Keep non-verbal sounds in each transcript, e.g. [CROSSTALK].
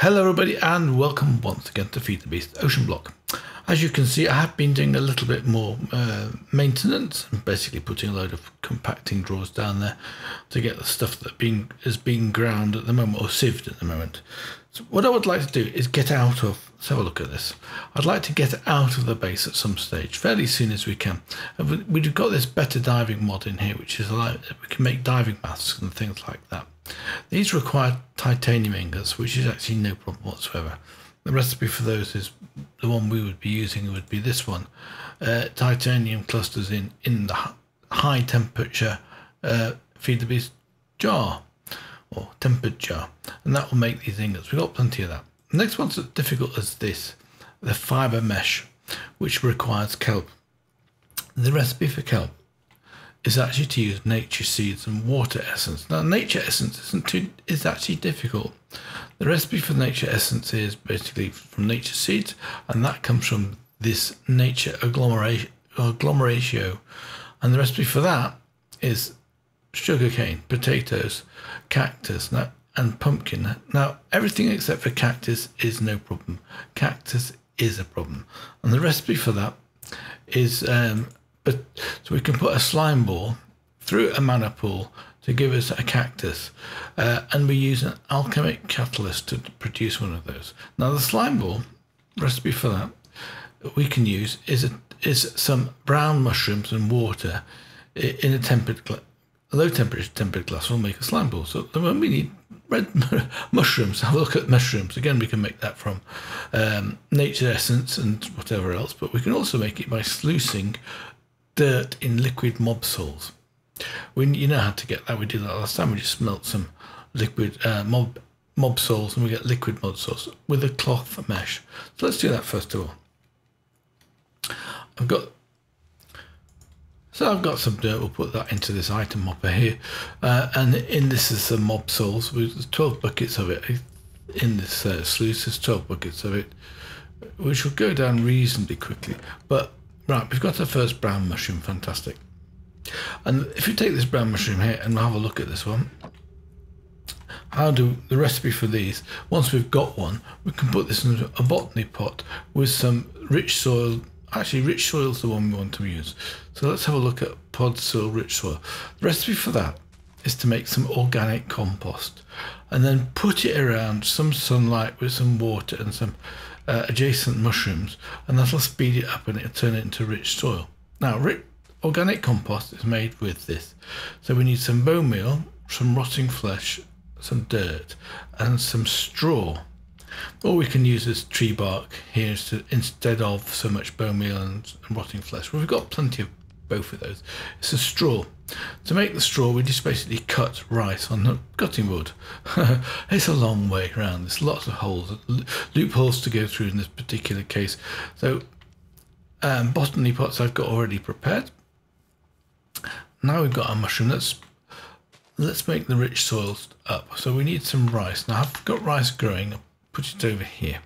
Hello everybody and welcome once again to Feed the Beast Ocean Block. As you can see I have been doing a little bit more uh, maintenance basically putting a load of compacting drawers down there to get the stuff that being is being ground at the moment or sieved at the moment. So what I would like to do is get out of, let's have a look at this. I'd like to get out of the base at some stage, fairly soon as we can. We've got this better diving mod in here which is like we can make diving masks and things like that. These require titanium ingots, which is actually no problem whatsoever. The recipe for those is the one we would be using would be this one. Uh, titanium clusters in, in the high temperature uh, feed the beast jar or tempered jar and that will make these ingots. We've got plenty of that. The next one's as difficult as this, the fibre mesh, which requires kelp. The recipe for kelp is actually to use nature seeds and water essence. Now, nature essence isn't too is actually difficult. The recipe for nature essence is basically from nature seeds, and that comes from this nature agglomeration agglomeratio. And the recipe for that is sugarcane, potatoes, cactus, now, and pumpkin. Now, everything except for cactus is no problem. Cactus is a problem. And the recipe for that is um, but so we can put a slime ball through a mana pool to give us a cactus, uh, and we use an alchemic catalyst to produce one of those. Now the slime ball recipe for that we can use is a, is some brown mushrooms and water in a tempered low temperature tempered glass will make a slime ball. So when we need red [LAUGHS] mushrooms, have a look at mushrooms. Again, we can make that from um, nature essence and whatever else, but we can also make it by sluicing dirt in liquid mob souls. We, you know how to get that. We did that last time. We just melt some liquid uh, mob mob souls and we get liquid mob souls with a cloth mesh. So let's do that first of all. I've got so I've got some dirt. We'll put that into this item hopper here, uh, and in this is some mob souls. With 12 buckets of it in this uh, sluice. There's 12 buckets of it, which will go down reasonably quickly. But Right, we've got our first brown mushroom, fantastic. And if you take this brown mushroom here and have a look at this one, how do the recipe for these, once we've got one, we can put this in a botany pot with some rich soil. Actually, rich soil is the one we want to use. So let's have a look at podzol, rich soil. The recipe for that is to make some organic compost and then put it around some sunlight with some water and some uh, adjacent mushrooms, and that'll speed it up and it'll turn it into rich soil. Now, rich, organic compost is made with this. So we need some bone meal, some rotting flesh, some dirt, and some straw. Or we can use this tree bark here instead of so much bone meal and, and rotting flesh. We've got plenty of both of those. It's a straw. To make the straw, we just basically cut rice on the cutting board. [LAUGHS] it's a long way around. There's lots of holes, loopholes to go through in this particular case. So, um, botany pots I've got already prepared. Now we've got our mushroom. Let's let's make the rich soils up. So we need some rice. Now I've got rice growing. Put it over here.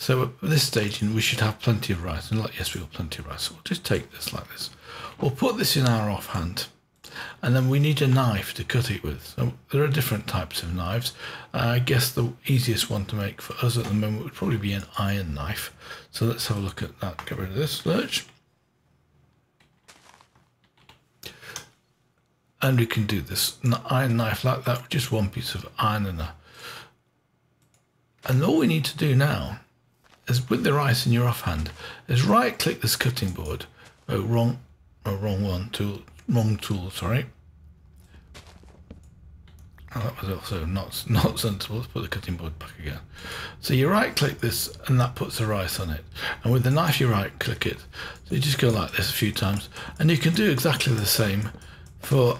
So at this stage, we should have plenty of rice. And like, yes, we've got plenty of rice. So we'll just take this like this. We'll put this in our offhand. And then we need a knife to cut it with. So there are different types of knives. Uh, I guess the easiest one to make for us at the moment would probably be an iron knife. So let's have a look at that. Get rid of this lurch. And we can do this iron knife like that with just one piece of iron and a and all we need to do now is with the rice in your offhand, is right click this cutting board. Oh, wrong, oh, wrong one, tool, wrong tool, sorry. Oh, that was also not, not sensible. Let's put the cutting board back again. So you right click this and that puts the rice on it. And with the knife, you right click it. So you just go like this a few times and you can do exactly the same for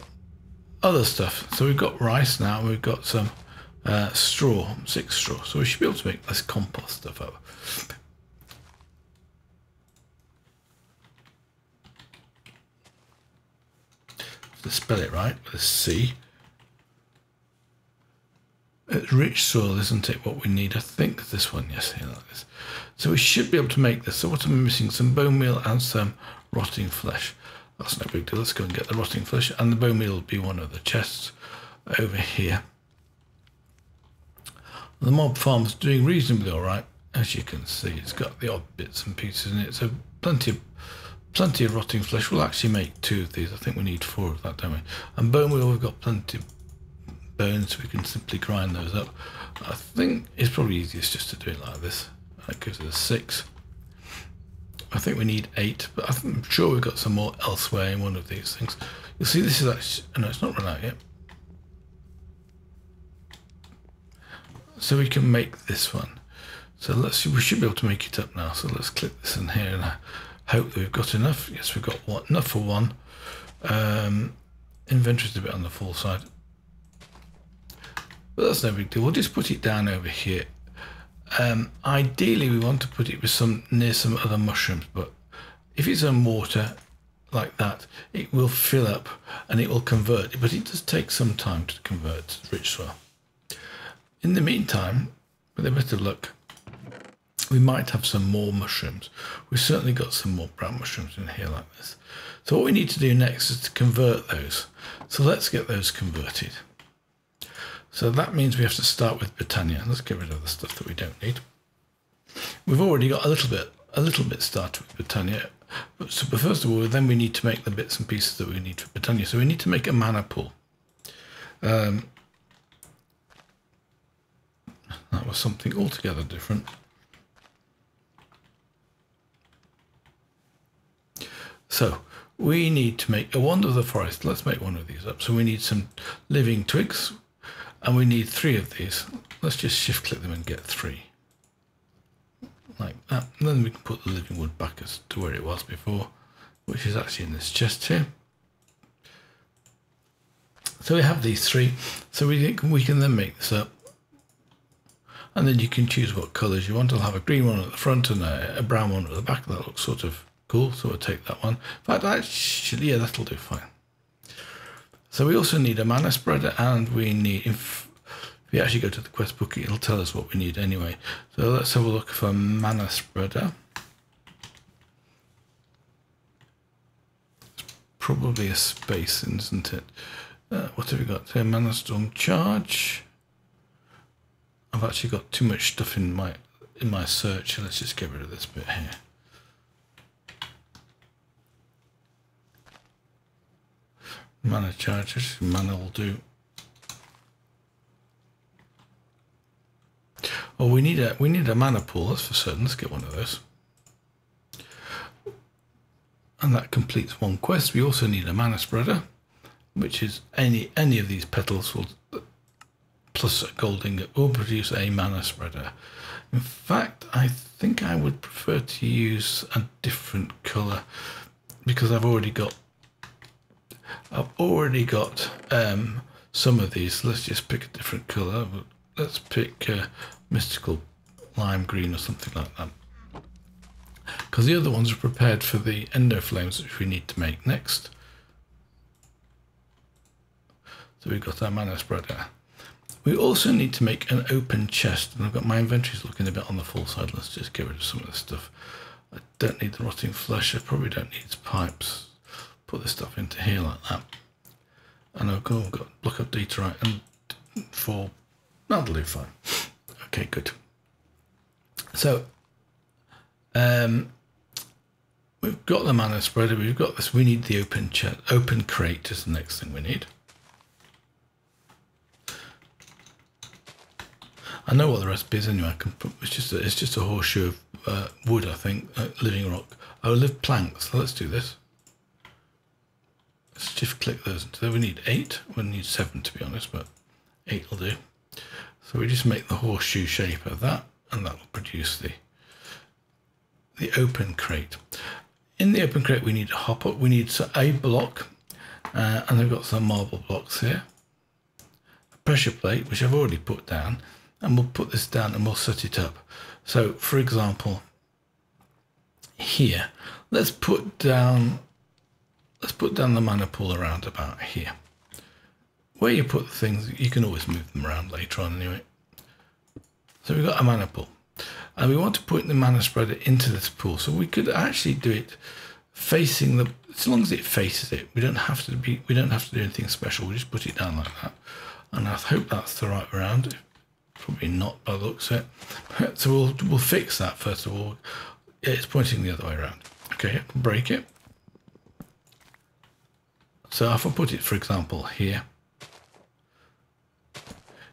other stuff. So we've got rice now, we've got some uh, straw, six straw. So we should be able to make this compost stuff up. To spell it right a C. It's rich soil, isn't it? What we need, I think this one, yes, here like this. So we should be able to make this. So what am I missing? Some bone meal and some rotting flesh. That's no big deal. Let's go and get the rotting flesh, and the bone meal will be one of the chests over here. The mob farm's doing reasonably all right. As you can see, it's got the odd bits and pieces in it, so plenty of plenty of rotting flesh. We'll actually make two of these. I think we need four of that, don't we? And bone meal, we've got plenty of bones, we can simply grind those up. I think it's probably easiest just to do it like this. That gives us six. I think we need eight, but I'm sure we've got some more elsewhere in one of these things. You'll see this is actually, no, it's not run out yet. So we can make this one. So let's see, we should be able to make it up now. So let's click this in here and I hope that we've got enough. Yes, we've got one, enough for one. Um, inventory's a bit on the full side. But that's no big deal. We'll just put it down over here. Um, ideally, we want to put it with some near some other mushrooms, but if it's on water like that, it will fill up and it will convert. But it does take some time to convert to rich soil. In the meantime, with a bit of luck, we might have some more mushrooms. We've certainly got some more brown mushrooms in here like this. So what we need to do next is to convert those. So let's get those converted. So that means we have to start with Botania. Let's get rid of the stuff that we don't need. We've already got a little bit, a little bit started with Botania. So, but first of all, then we need to make the bits and pieces that we need for Botania. So we need to make a mana pool. Um, that was something altogether different. So we need to make a wand of the forest. Let's make one of these up. So we need some living twigs and we need three of these. Let's just shift click them and get three. Like that. And then we can put the living wood back as to where it was before, which is actually in this chest here. So we have these three. So we can, we can then make this up. And then you can choose what colours you want. I'll have a green one at the front and a, a brown one at the back. That looks sort of Cool, so we'll take that one. In fact, actually, yeah, that'll do fine. So we also need a mana spreader and we need, if we actually go to the quest book, it'll tell us what we need anyway. So let's have a look for mana spreader. It's probably a space, isn't it? Uh, what have we got here? Mana storm charge. I've actually got too much stuff in my in my search. Let's just get rid of this bit here. Mana charges, mana will do. Oh, we need a we need a mana pool. That's for certain. Let's get one of those. And that completes one quest. We also need a mana spreader, which is any any of these petals will plus a gold ingot will produce a mana spreader. In fact, I think I would prefer to use a different color because I've already got I've already got um, some of these. Let's just pick a different colour. Let's pick uh, mystical lime green or something like that. Because the other ones are prepared for the endoflames which we need to make next. So we've got our mana spreader. We also need to make an open chest. And I've got my inventories looking a bit on the full side. Let's just get rid of some of this stuff. I don't need the rotting flesh. I probably don't need pipes put this stuff into here like that. And I've got, block of data and for that'll do fine. Okay, good. So um, we've got the mana spreader, we've got this, we need the open chat open crate is the next thing we need. I know what the recipe is anyway. I can put, it's just a, it's just a horseshoe of uh, wood, I think, uh, living rock. I Oh, live planks. So let's do this shift click those. So we need eight. We need seven to be honest, but eight will do. So we just make the horseshoe shape of that, and that will produce the the open crate. In the open crate, we need a hopper. We need a block, uh, and I've got some marble blocks here. A pressure plate, which I've already put down, and we'll put this down and we'll set it up. So, for example, here, let's put down let's put down the mana pool around about here. Where you put things, you can always move them around later on anyway. So we've got a mana pool. And we want to put the mana spreader into this pool. So we could actually do it facing the, as long as it faces it, we don't have to be, we don't have to do anything special. We just put it down like that. And I hope that's the right round. Probably not by the looks of it. [LAUGHS] So we'll, we'll fix that first of all. It's pointing the other way around. Okay, break it. So uh, if I put it, for example, here,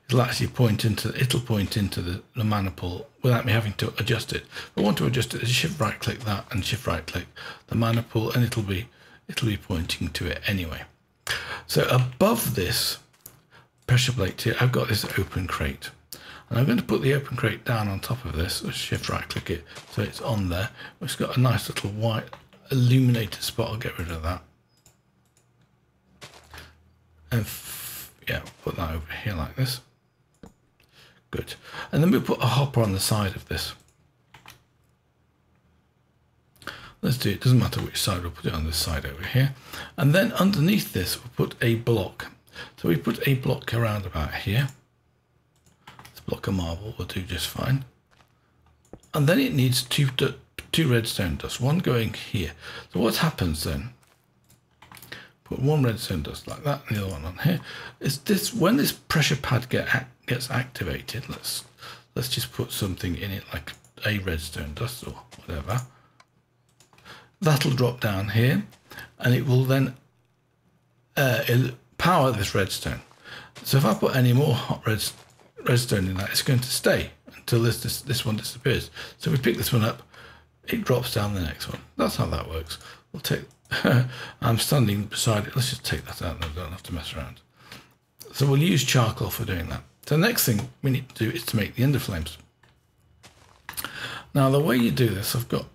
it'll actually point into it'll point into the, the mana pool without me having to adjust it. If I want to adjust it, shift right click that and shift right click the mana pool and it'll be it'll be pointing to it anyway. So above this pressure plate here, I've got this open crate. And I'm going to put the open crate down on top of this, shift right click it so it's on there. It's got a nice little white illuminated spot, I'll get rid of that. And yeah, put that over here like this. Good. And then we put a hopper on the side of this. Let's do it, doesn't matter which side, we'll put it on this side over here. And then underneath this, we'll put a block. So we put a block around about here. This block of marble will do just fine. And then it needs two, two redstone dust, one going here. So what happens then? Put one redstone dust like that, and the other one on here. Is this when this pressure pad get gets activated? Let's let's just put something in it like a redstone dust or whatever that'll drop down here and it will then uh, power this redstone. So if I put any more hot red, redstone in that, it's going to stay until this, this, this one disappears. So we pick this one up, it drops down the next one. That's how that works. We'll take, [LAUGHS] I'm standing beside it. Let's just take that out I don't have to mess around. So we'll use charcoal for doing that. The next thing we need to do is to make the endoflames. Now the way you do this, I've got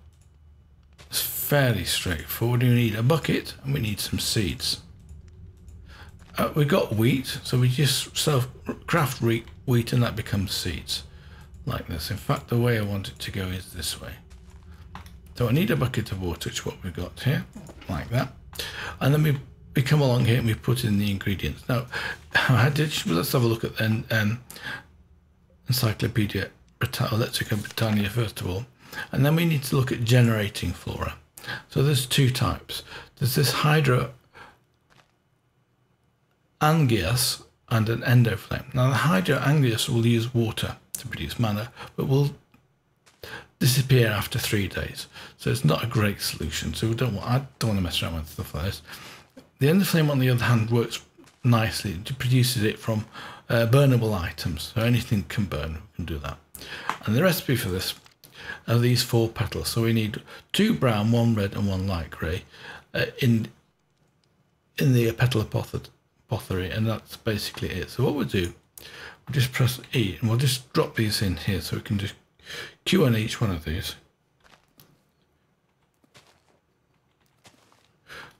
it's fairly straightforward. We need a bucket and we need some seeds. Uh, we got wheat, so we just self craft wheat and that becomes seeds like this. In fact, the way I want it to go is this way. So I need a bucket of water, which is what we've got here, like that. And then we, we come along here and we put in the ingredients. Now, [COUGHS] I let's have a look at then um, Encyclopedia Electrica Britannia first of all. And then we need to look at generating flora. So there's two types. There's this hydro angias and an endoflame. Now the hydrangeas will use water to produce mana, but will disappear after three days. So it's not a great solution. So we don't want, I don't want to mess around with stuff like this. The endoflame, on the other hand, works nicely. It produces it from uh, burnable items. So anything can burn, we can do that. And the recipe for this are these four petals. So we need two brown, one red, and one light grey uh, in in the petal apothecary, and that's basically it. So what we'll do, we'll just press E, and we'll just drop these in here, so we can just Q on each one of these.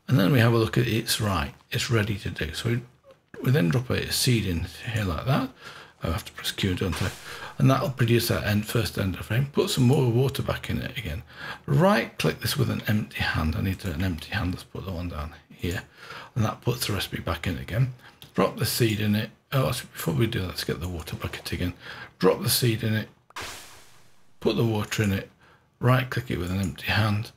And then we have a look at it's right, it's ready to do. So we, we then drop a seed in here like that. I have to press Q, don't I? and that'll produce that end first ender frame. Put some more water back in it again. Right click this with an empty hand. I need to, an empty hand. Let's put the one down here. And that puts the recipe back in again. Drop the seed in it. Oh, before we do that, let's get the water bucket again. Drop the seed in it. Put the water in it. Right click it with an empty hand.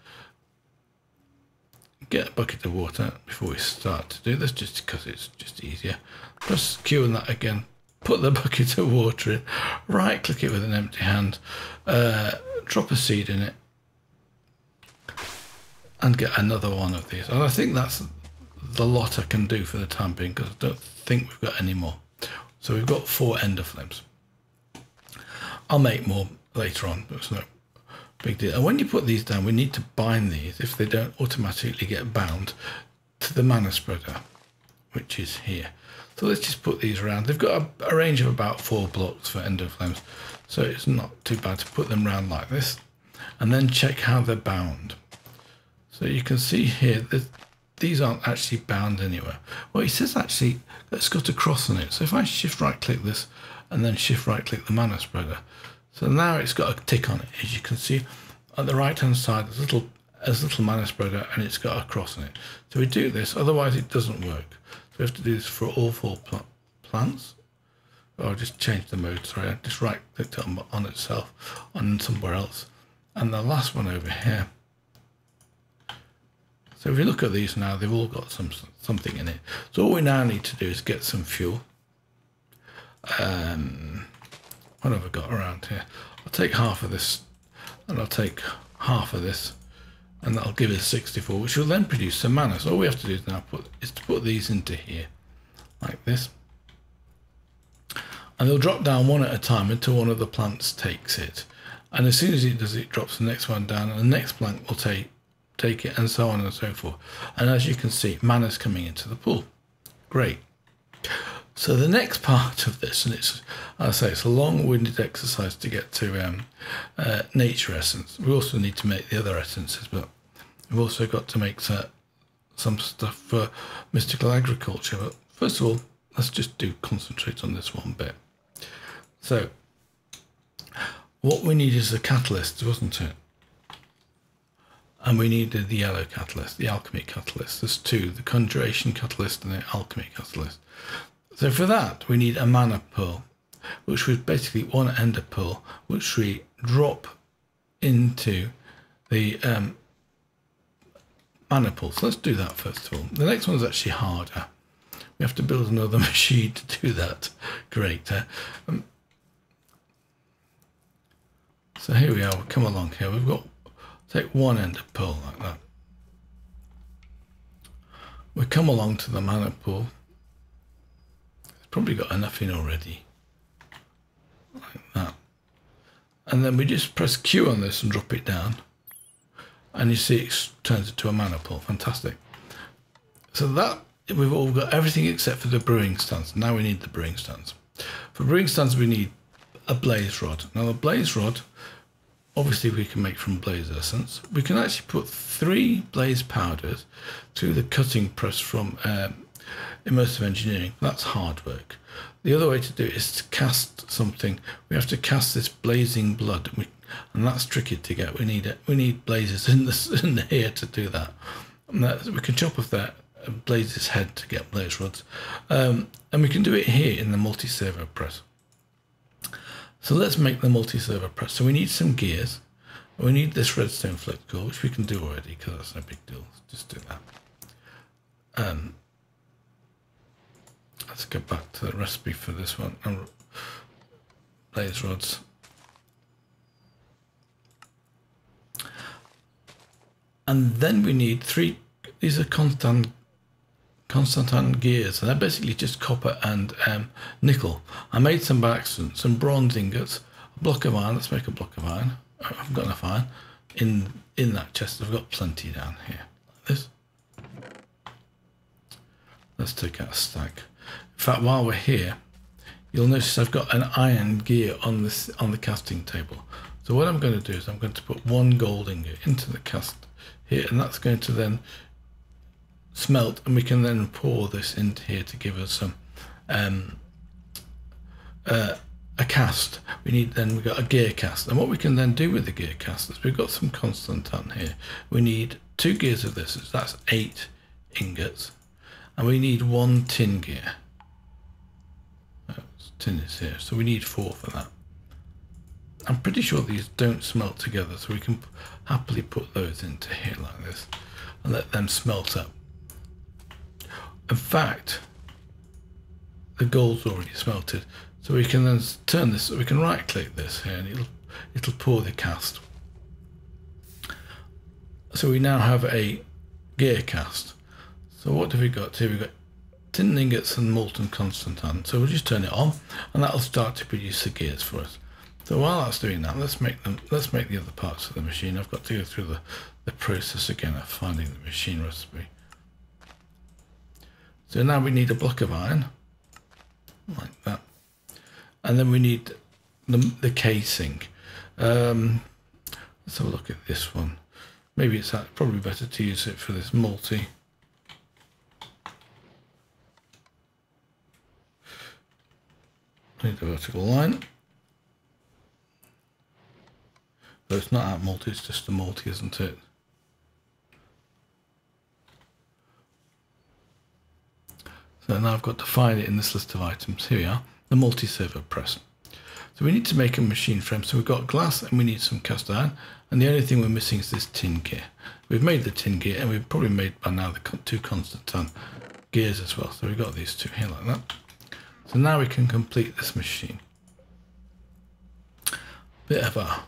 Get a bucket of water before we start to do this, just because it's just easier. Press Q on that again put the [LAUGHS] bucket of water in, right click it with an empty hand, uh, drop a seed in it, and get another one of these. And I think that's the lot I can do for the time being because I don't think we've got any more. So we've got four endoflames. I'll make more later on, but it's no big deal. And when you put these down, we need to bind these if they don't automatically get bound to the mana spreader, which is here. So let's just put these around. They've got a, a range of about four blocks for endoflames, so it's not too bad to put them around like this. And then check how they're bound. So you can see here that these aren't actually bound anywhere. Well, it says actually it's got a cross on it. So if I shift right click this and then shift right click the mana spreader, so now it's got a tick on it. As you can see on the right hand side, there's a little, there's a little mana spreader and it's got a cross on it. So we do this, otherwise it doesn't work. So we have to do this for all four pl plants. Oh, I'll just change the mode, sorry, I just right clicked on, on itself, on somewhere else. And the last one over here. So if you look at these now, they've all got some something in it. So all we now need to do is get some fuel. Um, what have I got around here? I'll take half of this and I'll take half of this and that'll give us 64 which will then produce some mana. So all we have to do now put is to put these into here like this. And they'll drop down one at a time until one of the plants takes it. And as soon as it does it drops the next one down and the next plant will take take it and so on and so forth. And as you can see mana's coming into the pool. Great so the next part of this and it's I say it's a long-winded exercise to get to um, uh, nature essence we also need to make the other essences but we've also got to make some, some stuff for mystical agriculture but first of all let's just do concentrate on this one bit so what we need is a catalyst, wasn't it? And we needed the yellow catalyst, the alchemy catalyst. There's two, the conjuration catalyst and the alchemy catalyst. So for that, we need a mana pearl, which was basically one ender pearl, which we drop into the um, mana pool. So let's do that first of all. The next one is actually harder. We have to build another [LAUGHS] machine to do that. Great. Uh, um, so here we are, we come along here. We've got, take one ender pearl like that. We come along to the mana pool. Probably got enough in already. Like that. And then we just press Q on this and drop it down. And you see it turns into a mana pool. Fantastic. So that, we've all got everything except for the brewing stands. Now we need the brewing stands. For brewing stands, we need a blaze rod. Now the blaze rod obviously we can make from blaze essence. We can actually put three blaze powders through the cutting press from um, immersive engineering. That's hard work. The other way to do it is to cast something. We have to cast this blazing blood, and, we, and that's tricky to get. We need it. We need blazes [LAUGHS] in the in here to do that. That we can chop off that uh, blaze's head to get blaze rods, um, and we can do it here in the multiservo press. So let's make the multiservo press. So we need some gears. We need this redstone flip core, which we can do already because that's no big deal. Just do that. Um, let's go back to the recipe for this one. And blaze rods. And then we need three, these are constant Constantan gears, and they're basically just copper and um, nickel. I made some by accident, some bronze ingots, a block of iron. Let's make a block of iron. I've got enough iron in in that chest. I've got plenty down here. Like this. Let's take out a stack. In fact, while we're here, you'll notice I've got an iron gear on this on the casting table. So what I'm going to do is I'm going to put one gold ingot into the cast here, and that's going to then smelt and we can then pour this into here to give us some um, uh, a cast. We need then we've got a gear cast. And what we can then do with the gear cast is we've got some constantan here. We need two gears of this so that's eight ingots. And we need one tin gear tin is here so we need four for that I'm pretty sure these don't smelt together so we can happily put those into here like this and let them smelt up in fact, the gold's already smelted. So we can then turn this, we can right click this here and it'll, it'll pour the cast. So we now have a gear cast. So what have we got here? We've got tin ingots and molten constantan. So we'll just turn it on and that'll start to produce the gears for us. So while that's doing that, let's make them let's make the other parts of the machine. I've got to go through the, the process again of finding the machine recipe. So now we need a block of iron, like that. And then we need the, the casing. Um, let's have a look at this one. Maybe it's probably better to use it for this multi. Need a vertical line. Though it's not that multi, it's just a multi, isn't it? So now I've got to find it in this list of items. Here we are, the multiservo press. So we need to make a machine frame. So we've got glass and we need some cast iron. And the only thing we're missing is this tin gear. We've made the tin gear and we've probably made by now the two Constantan gears as well. So we've got these two here like that. So now we can complete this machine. bit of a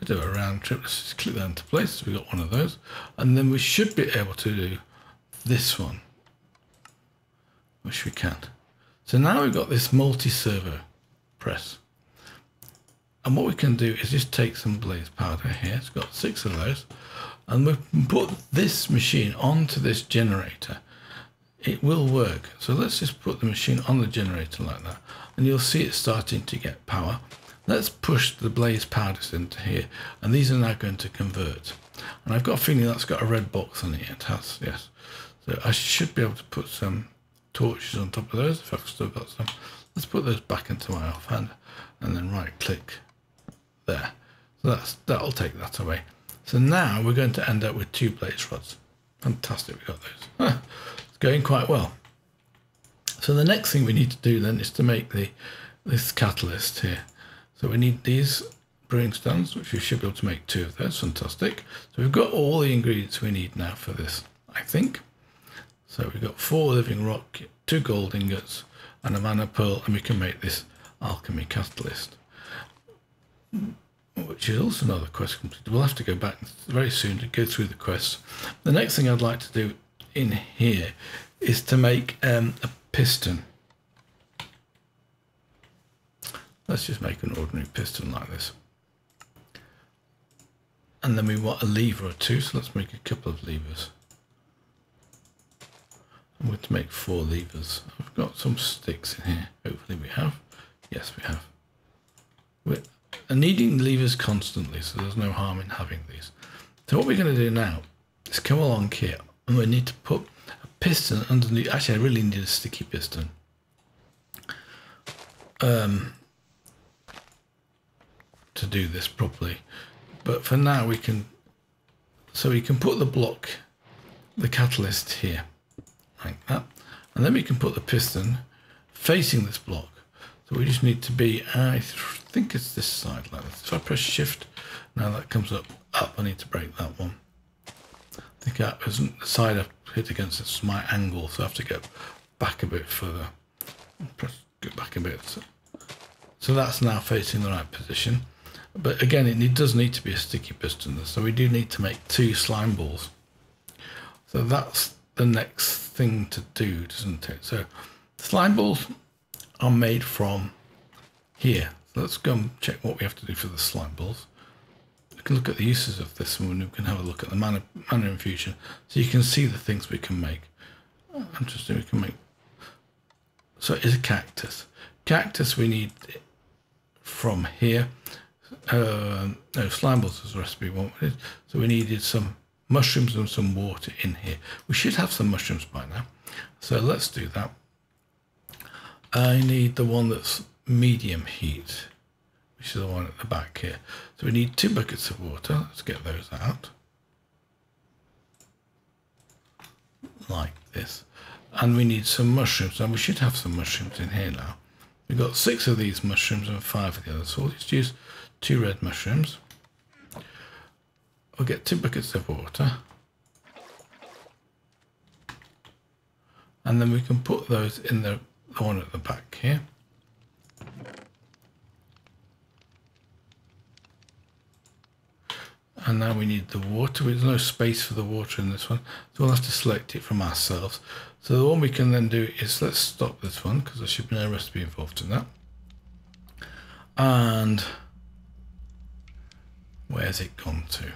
bit of a round trip. Let's just click that into place. We got one of those, and then we should be able to do this one, which we can. So now we've got this multiservo press. And what we can do is just take some blaze powder here. It's got six of those. And we put this machine onto this generator. It will work. So let's just put the machine on the generator like that. And you'll see it starting to get power. Let's push the blaze powders into here. And these are now going to convert. And I've got a feeling that's got a red box on it. It has, yes. So I should be able to put some torches on top of those if I've still got some. Let's put those back into my offhand and then right click there. So that's that'll take that away. So now we're going to end up with two blaze rods. Fantastic, we got those. [LAUGHS] it's going quite well. So the next thing we need to do then is to make the this catalyst here. So we need these brewing stands, which we should be able to make two of those. Fantastic. So we've got all the ingredients we need now for this, I think. So we've got four living rock, two gold ingots, and a mana pearl, and we can make this alchemy catalyst which is also another quest completed. We'll have to go back very soon to go through the quests. The next thing I'd like to do in here is to make um, a piston. Let's just make an ordinary piston like this. And then we want a lever or two, so let's make a couple of levers. I'm going to make four levers. I've got some sticks in here. Hopefully we have. Yes, we have. We're needing levers constantly, so there's no harm in having these. So what we're going to do now is come along here and we need to put a piston underneath. Actually, I really need a sticky piston. Um, to do this properly. But for now we can, so we can put the block, the catalyst here, like that. And then we can put the piston facing this block. So we just need to be, I think it's this side like this. If I press shift, now that comes up, up, I need to break that one. Think that isn't the side I've hit against, it's my angle, so I have to get back a bit further. Press, get back a bit. So, so that's now facing the right position. But again, it does need to be a sticky piston, so we do need to make two slime balls. So that's the next thing to do, doesn't it? So slime balls are made from here. So let's go and check what we have to do for the slime balls. Can look at the uses of this one. We can have a look at the mana, mana infusion. So you can see the things we can make. Interesting, we can make... So it's a cactus. Cactus we need from here. Uh, no, slime balls is the recipe we wanted. So we needed some mushrooms and some water in here. We should have some mushrooms by now. So let's do that. I need the one that's medium heat, which is the one at the back here. So we need two buckets of water. Let's get those out. Like this. And we need some mushrooms. And we should have some mushrooms in here now. We've got six of these mushrooms and five of the others. So we'll just use two red mushrooms. We'll get two buckets of water. And then we can put those in the the one at the back here. And now we need the water. There's no space for the water in this one. So we'll have to select it from ourselves. So the one we can then do is, let's stop this one because there should be no recipe involved in that. And where's it gone to?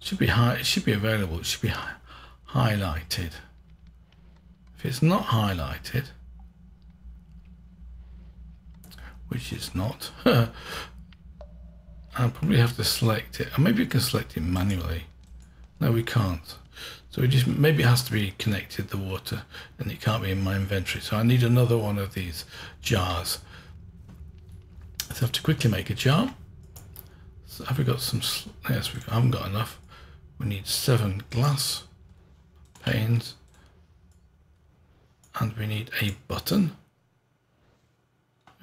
Should be high, it should be available. It should be hi highlighted. If it's not highlighted, which is not. [LAUGHS] I'll probably have to select it. Or maybe we can select it manually. No, we can't. So we just maybe it has to be connected the water and it can't be in my inventory. So I need another one of these jars. So I have to quickly make a jar. So have we got some? Yes, we haven't got enough. We need seven glass panes and we need a button.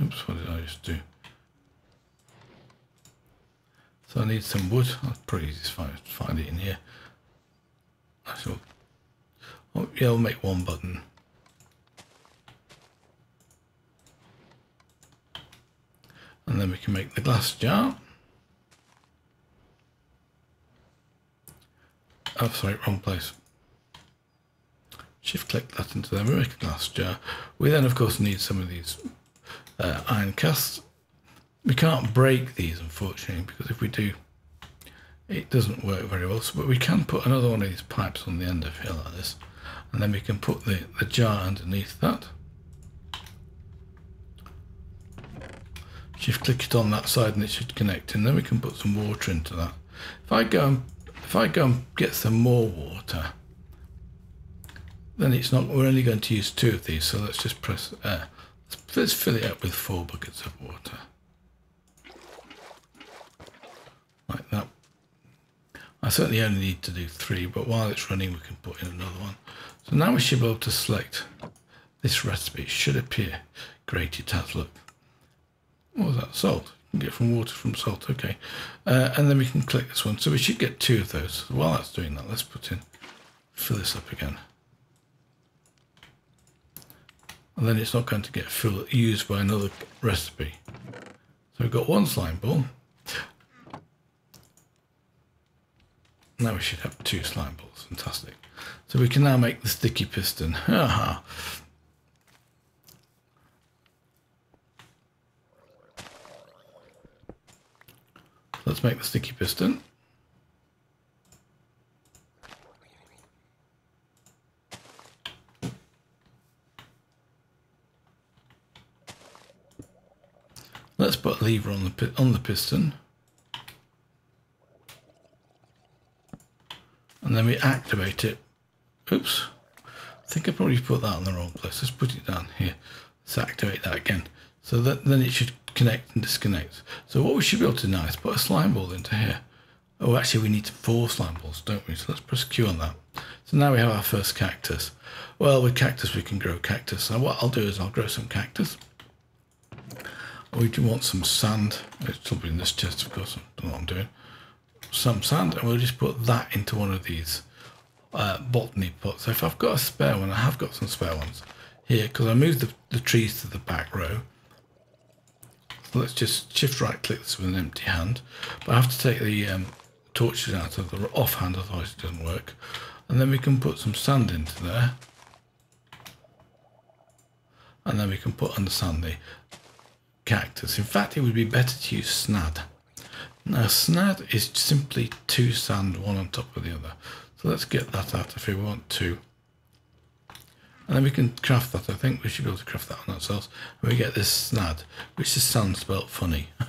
Oops, what did I just do? So I need some wood. I'll probably just find, find it in here. I shall, oh, yeah, I'll make one button. And then we can make the glass jar. Oh, sorry, wrong place. Shift click that into there, we make a glass jar. We then, of course, need some of these uh, iron casts. We can't break these, unfortunately, because if we do, it doesn't work very well. So, but we can put another one of these pipes on the end of here like this, and then we can put the, the jar underneath that. Shift click it on that side and it should connect and then we can put some water into that. If I go and, if I go and get some more water, then it's not, we're only going to use two of these. So let's just press, uh, let's, let's fill it up with four buckets of water. Like that. I certainly only need to do three, but while it's running, we can put in another one. So now we should be able to select this recipe. It should appear. Great, it has, look. What was that? Salt. You can get from water from salt. Okay. Uh, and then we can click this one. So we should get two of those. While that's doing that, let's put in, fill this up again. And then it's not going to get filled, used by another recipe. So we've got one slime ball. Now we should have two slime balls. Fantastic. So we can now make the sticky piston. Let's make the sticky piston. Let's put a lever on the on the piston. And then we activate it. Oops. I think I probably put that in the wrong place. Let's put it down here. Let's activate that again. So that then it should connect and disconnect. So what we should be able to do now is put a slime ball into here. Oh, actually we need four slime balls, don't we? So let's press Q on that. So now we have our first cactus. Well, with cactus we can grow cactus. So what I'll do is I'll grow some cactus. We do want some sand. It's probably in this chest, of course. I don't know what I'm doing. Some sand, and we'll just put that into one of these uh, botany pots. So if I've got a spare one, I have got some spare ones here because I moved the, the trees to the back row let's just shift right click this with an empty hand. But I have to take the um, torches out of the offhand, otherwise it doesn't work. And then we can put some sand into there. And then we can put on the sand the cactus. In fact, it would be better to use snad. Now, snad is simply two sand, one on top of the other. So let's get that out if we want to. And then we can craft that. I think we should be able to craft that on ourselves. And we get this snad, which is sand spelt funny. [LAUGHS]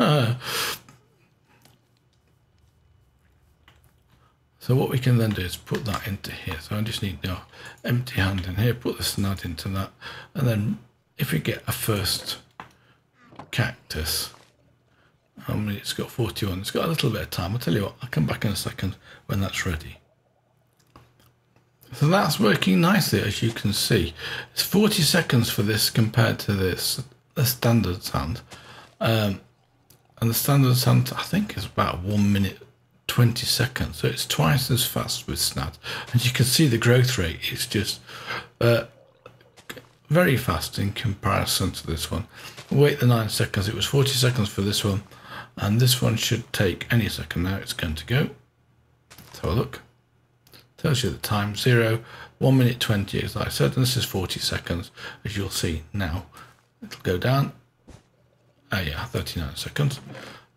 so what we can then do is put that into here. So I just need the empty hand in here, put the snad into that. And then if we get a first cactus, I mean, it's got 41. It's got a little bit of time. I'll tell you what, I'll come back in a second when that's ready. So that's working nicely, as you can see. It's 40 seconds for this compared to this, the standard sand. Um, and the standard sand, I think, is about 1 minute 20 seconds. So it's twice as fast with Snad. And you can see the growth rate is just uh, very fast in comparison to this one. Wait the 9 seconds. It was 40 seconds for this one. And this one should take any second now. It's going to go. Let's have a look tells you the time zero, one minute 20, as I said, and this is 40 seconds, as you'll see now. It'll go down. Oh yeah, 39 seconds.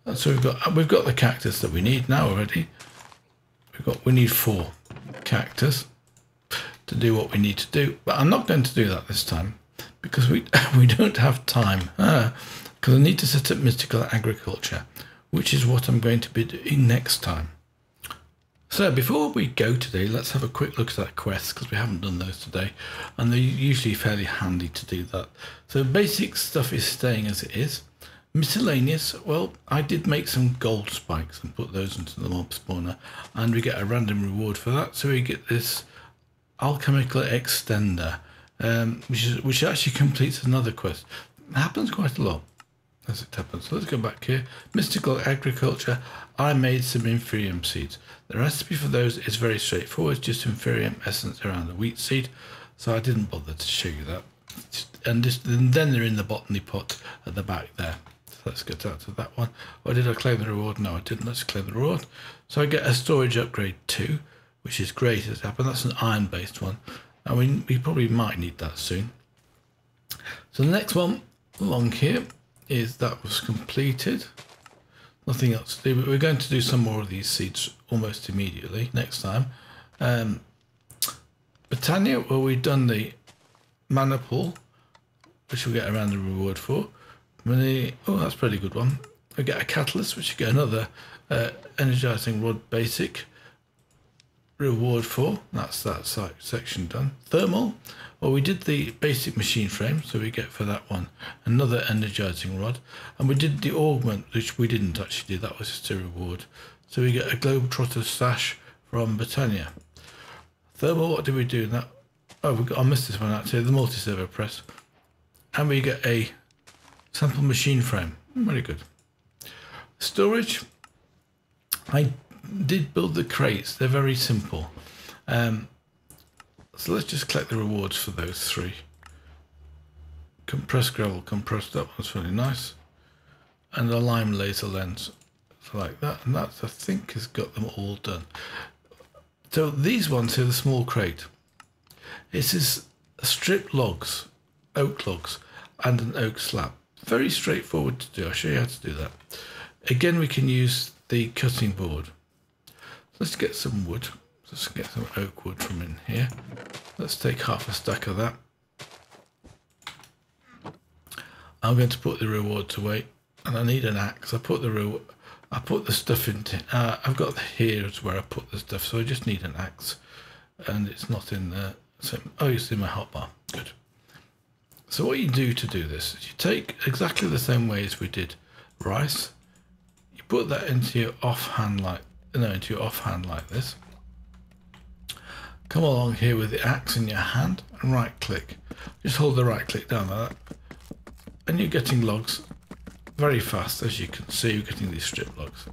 And so we've got uh, we've got the cactus that we need now already. We've got we need four cactus to do what we need to do, but I'm not going to do that this time because we [LAUGHS] we don't have time. Ah, Because I need to set up mystical agriculture, which is what I'm going to be doing next time. So before we go today, let's have a quick look at that quest because we haven't done those today and they're usually fairly handy to do that. So basic stuff is staying as it is. Miscellaneous, well, I did make some gold spikes and put those into the mob spawner and we get a random reward for that. So we get this alchemical extender, um, which, is, which actually completes another quest. It happens quite a lot as it happens. So let's go back here. Mystical agriculture. I made some inferium seeds. The recipe for those is very straightforward, just inferium essence around the wheat seed. So I didn't bother to show you that. And, just, and then they're in the botany pot at the back there. So Let's get out to that one. Or did I claim the reward? No, I didn't. Let's claim the reward. So I get a storage upgrade 2, which is great as it happened. That's an iron-based one. And we, we probably might need that soon. So the next one along here is that was completed. Nothing else to do, but we're going to do some more of these seeds almost immediately next time. Um, Botania, well, we've done the mana pool, which we'll get around the reward for. Money, oh, that's a pretty good one. We get a catalyst, which you get another uh, energizing rod basic reward for. That's that section done. Thermal, well, we did the basic machine frame, so we get for that one another energizing rod. And we did the augment, which we didn't actually do, that was just a reward. So we get a Globetrotter sash from Botania. Thermal, what did we do? in That oh, we got, I missed this one actually, the multi-servo press. And we get a sample machine frame. Very good. Storage, I did build the crates. They're very simple. Um, so let's just collect the rewards for those three. Compressed gravel, compressed, that one's really nice. And a lime laser lens, like that. And that, I think, has got them all done. So these ones here, the small crate. This is strip logs, oak logs, and an oak slab. Very straightforward to do. I'll show you how to do that. Again, we can use the cutting board. Let's get some wood. Let's get some oak wood from in here. Let's take half a stack of that. I'm going to put the rewards away, and I need an axe. I put the reward. I put the stuff into. Uh, I've got here is where I put the stuff, so I just need an axe, and it's not in there. So oh, it's in my hotbar. Good. So what you do to do this is you take exactly the same way as we did rice. You put that into your offhand like no, into your offhand like this. Come along here with the axe in your hand and right click. Just hold the right click down like that. And you're getting logs very fast as you can see you're getting these strip logs.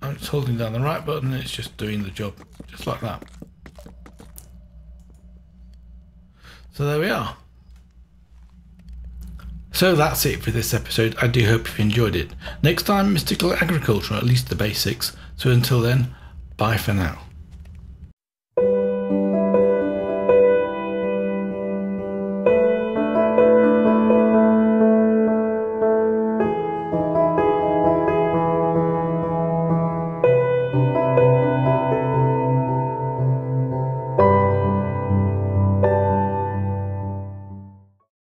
I'm just holding down the right button and it's just doing the job just like that. So there we are. So that's it for this episode. I do hope you've enjoyed it. Next time, mystical agriculture, at least the basics. So until then, bye for now.